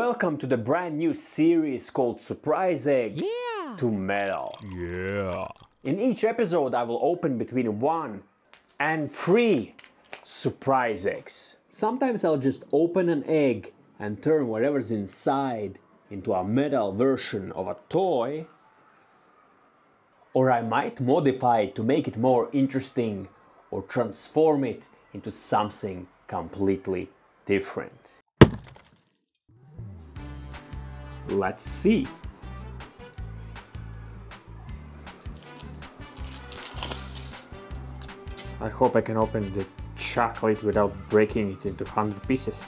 Welcome to the brand new series called Surprise Egg Yeah. to Metal. Yeah. In each episode, I will open between one and three surprise eggs. Sometimes I'll just open an egg and turn whatever's inside into a metal version of a toy. Or I might modify it to make it more interesting or transform it into something completely different. Let's see. I hope I can open the chocolate without breaking it into 100 pieces.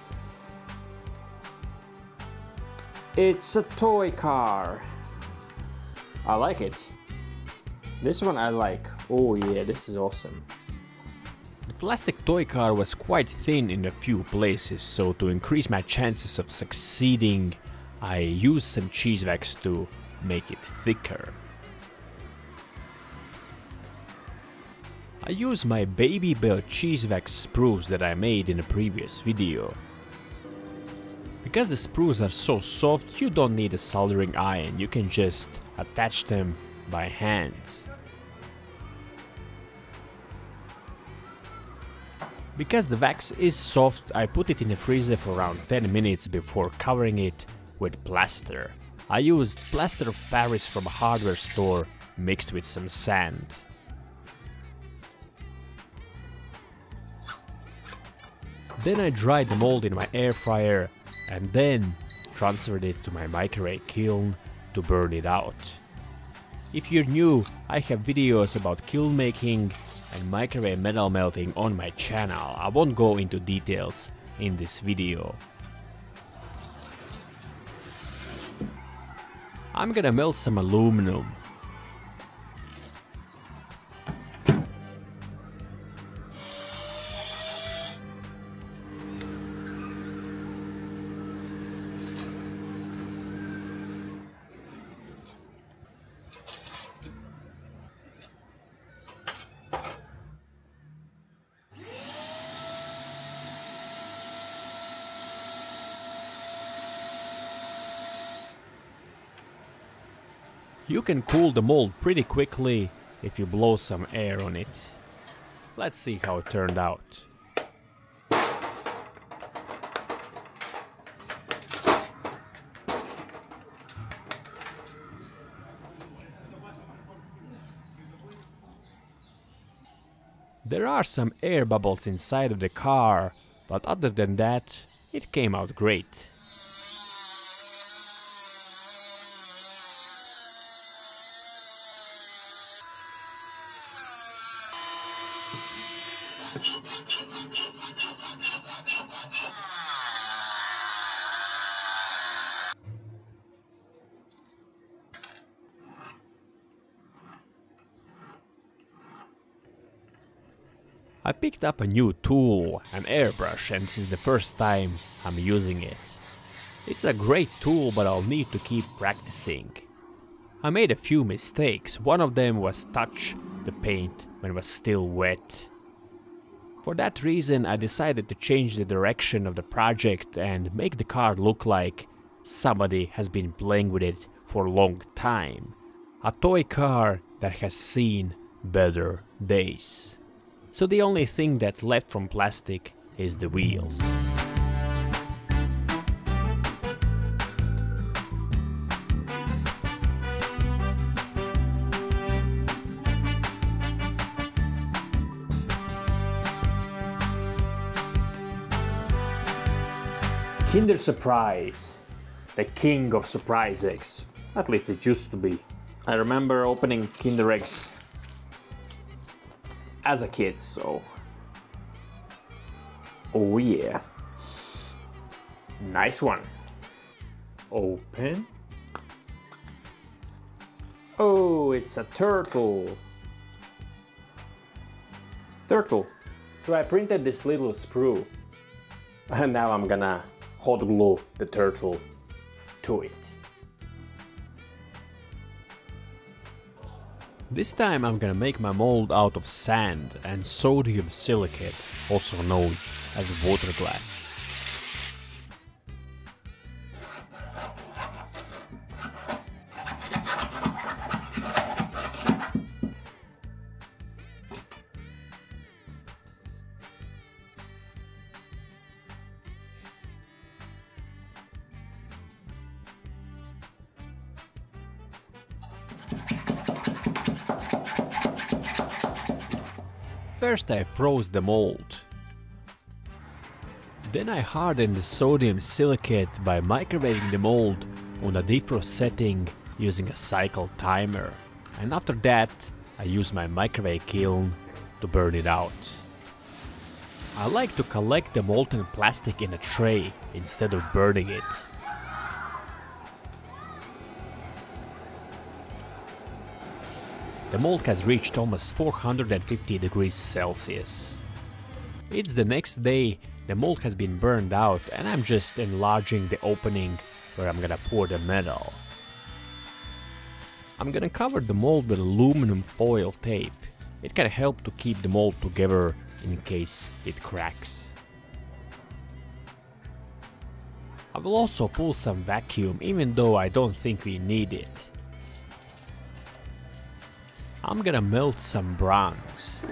It's a toy car. I like it. This one I like. Oh yeah, this is awesome. The plastic toy car was quite thin in a few places, so to increase my chances of succeeding, I use some cheese wax to make it thicker. I use my Babybel cheese wax sprues that I made in a previous video. Because the sprues are so soft, you don't need a soldering iron, you can just attach them by hand. Because the wax is soft, I put it in the freezer for around 10 minutes before covering it with plaster. I used plaster of Paris from a hardware store mixed with some sand. Then I dried the mold in my air fryer and then transferred it to my microwave kiln to burn it out. If you're new, I have videos about kiln making and microwave metal melting on my channel. I won't go into details in this video. I'm gonna melt some aluminum. You can cool the mold pretty quickly if you blow some air on it. Let's see how it turned out. There are some air bubbles inside of the car, but other than that, it came out great. I picked up a new tool, an airbrush, and this is the first time I'm using it. It's a great tool, but I'll need to keep practicing. I made a few mistakes, one of them was touch the paint when it was still wet. For that reason I decided to change the direction of the project and make the car look like somebody has been playing with it for a long time. A toy car that has seen better days. So the only thing that's left from plastic is the wheels. Kinder Surprise, the king of surprise eggs. At least it used to be. I remember opening Kinder eggs as a kid, so. Oh yeah. Nice one. Open. Oh, it's a turtle. Turtle. So I printed this little sprue. And now I'm gonna hot glue the turtle to it. This time I'm gonna make my mold out of sand and sodium silicate, also known as water glass. First I froze the mold. Then I hardened the sodium silicate by microwaving the mold on a defrost setting using a cycle timer. And after that, I used my microwave kiln to burn it out. I like to collect the molten plastic in a tray instead of burning it. The mold has reached almost 450 degrees Celsius. It's the next day, the mold has been burned out and I'm just enlarging the opening where I'm gonna pour the metal. I'm gonna cover the mold with aluminum foil tape. It can help to keep the mold together in case it cracks. I will also pull some vacuum even though I don't think we need it. I'm gonna melt some bronze.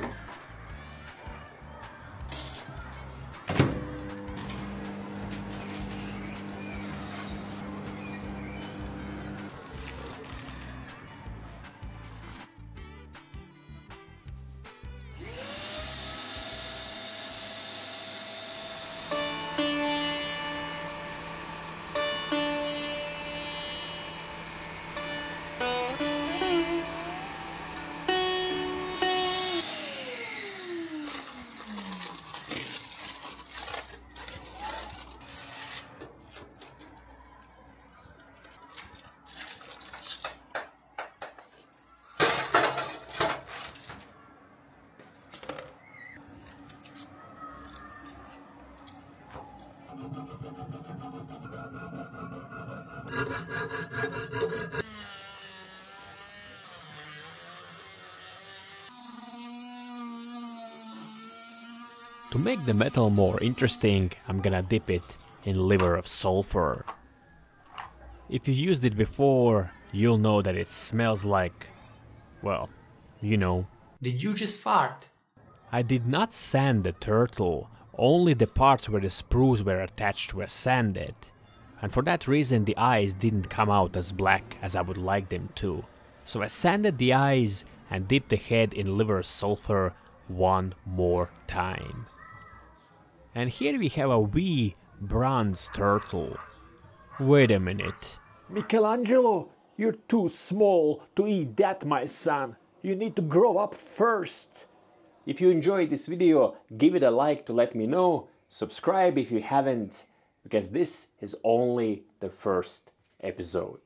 To make the metal more interesting, I'm gonna dip it in liver of sulfur. If you used it before, you'll know that it smells like, well, you know. Did you just fart? I did not sand the turtle, only the parts where the sprues were attached were sanded. And for that reason the eyes didn't come out as black as I would like them to. So I sanded the eyes and dipped the head in liver sulfur one more time. And here we have a wee bronze turtle. Wait a minute. Michelangelo, you're too small to eat that, my son. You need to grow up first. If you enjoyed this video, give it a like to let me know. Subscribe if you haven't, because this is only the first episode.